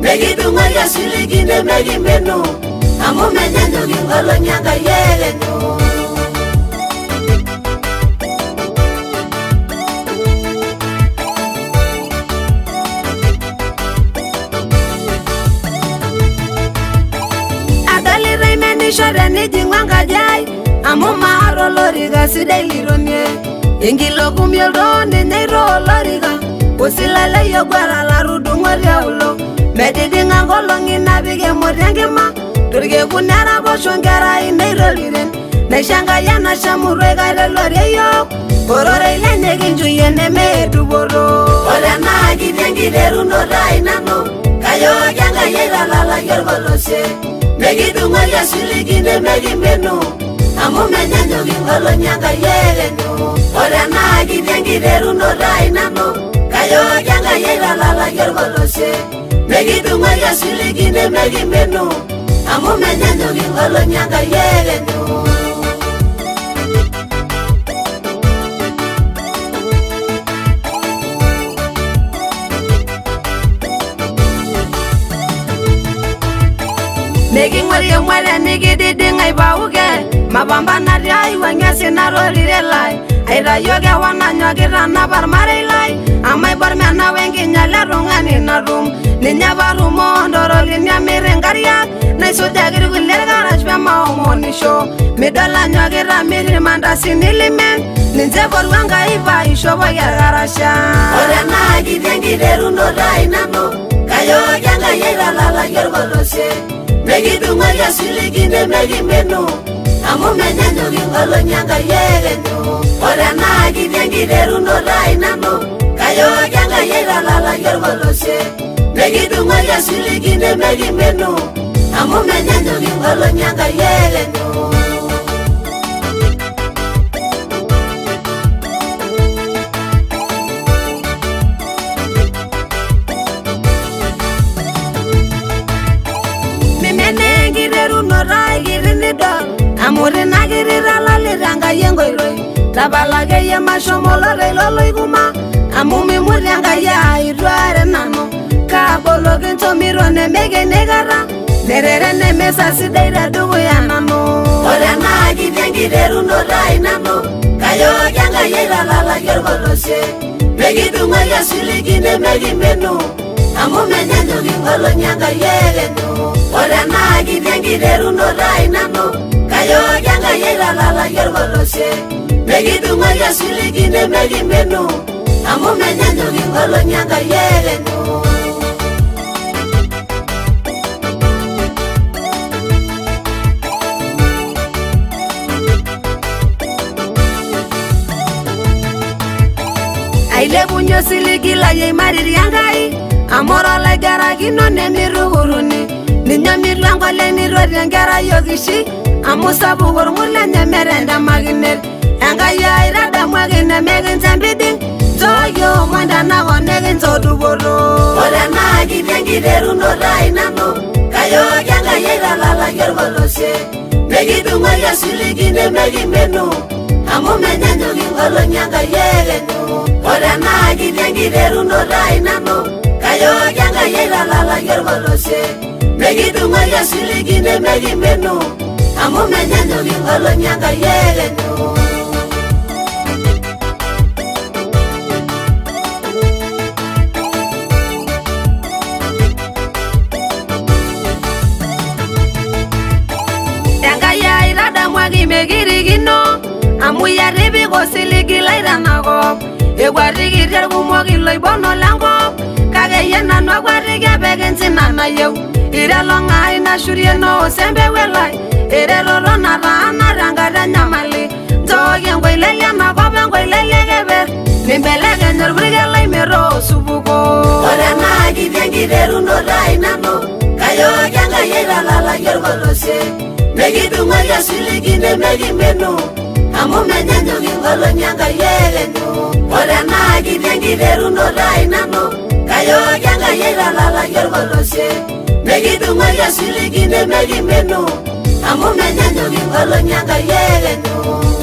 megidunga ya siligine megimeno ango menyanyo gingolo nyanga yeleno ranijing'wanga jai amo maro loriga sideilironie engilokumiodo nenyeiro loriga osilaleyogwara larudung'oriaulo bedidinga ngolongi nabige murengima turge kunera boshongerai neirolire neshanga yanashamurwegalelorieyo bororei lenyeginjuye nemeeduboro olena gidengiderunorai nano kayoogenga yeiralala yorgolose megidunga yasiligine megimbenu amu menyanyogi ngolonyanga yeelenyu olena gidengiderunorai nano kayoogenga yeiralala yorgolose nekitumwa yasilikine mekimenu amu menyanyoki ngolonyanga yekenu neking'werie mwere nikididing'ai pauke mapambana tiaiwa ng'esi narorire lai aitayioke wananyokita napa irmarei lai amaibor mena wenking yarongani na rum ninyavarumo ndoro linyamirengaria naisujagiri kulergarashva maomonisho midolanywagira mirimandasinilime ninzekorwanga iva ishovo yagarasha orena gitengiderundo rainano kayo yanga yeralala yorgoloshe megidumo yasiligine megimenu amumenyanyogingolo nyanga yegenyu orena gitengiderundo rainano kayo yanga yeyalala yerwalose negidunga yasiligine megimenu amumenyanyogingolo nyanga yelenu amuri nagiriralaliranga yengoiloi tabalageye mashomolorei loloiguma amumi murianga yairwara nano kaboloki ntomiro nemege negara nerere nemesasidaira duguya nano ora nagidengiderunorai nano kayoakianga yairalala yorgoloshe megidumwa yasiligi nemegimenu amume nyanyogi ngolonyanga yegenu ora nagidengiderunorai nano kayoakianga yairalala yorgoloshe megidumwa yasiligi nemegimenu namumenyanyo ngingolo nyanga yelenu aile bunyosiligila yeimariri yangai amorolaigarakino nemiruhuruni ninyo milango lenirorie ngera yokishi amusabugor mulenyemerendamakiner yangai airadamwakinemekinzembiding dzoyo mwandana voneke nzoduvoro orana kitengiteruno rainano kayo kyanga yeralala yorvolose mekitumwa yasilikine mekimenu amumenyanyukingolonyanga yeenu orana kitengiteruno rainano kayo kyanga yeralala yorvolose mekitumwa yasilikine mekimenu amumenyanyukingolonyanga yeenu amuyaribi kosiligilaira nakop ekwarikirial kumokiloi bono lenkop kakeyenanu akwarikiabekenzinanayeu irialong'ai nashurieno osembewelai erelolo naraanarangara nyamali nzooke nkoilele nakop enkoilele keber nimbelekenya orkurikelai mero osupuko orenaakivyengiderunorainano kayookengayeiralalayorkolose mekidung'ayasiligine mekimbenu namumenya nyongingolo nyanga yelenu orenagidyengilerunorainanu kayogyanga yiralala yorgolose megidunga yasiligine megimenu namumenya nyongingolo nyanga yelenu